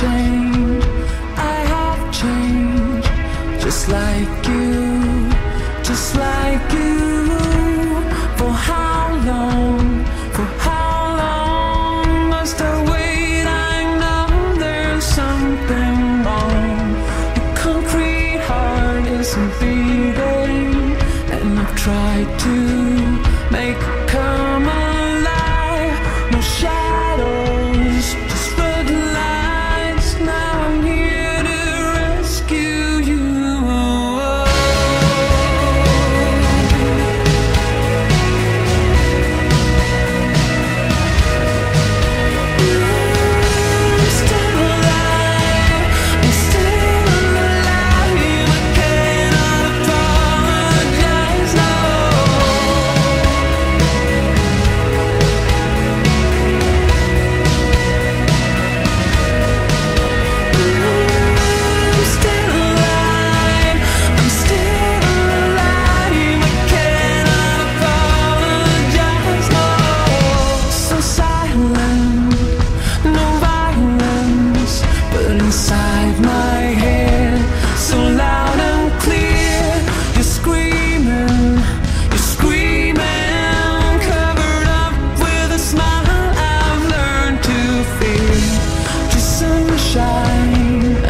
changed, I have changed, just like you, just like you. For how long? For how long must I wait? I know there's something wrong. The concrete heart isn't beating, and I've tried to make come alive. No shadows,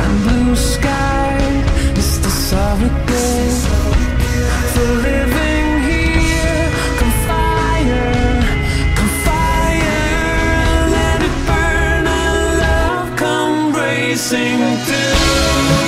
and blue sky. It's the for living here. Come fire, come fire, let it burn love come racing through.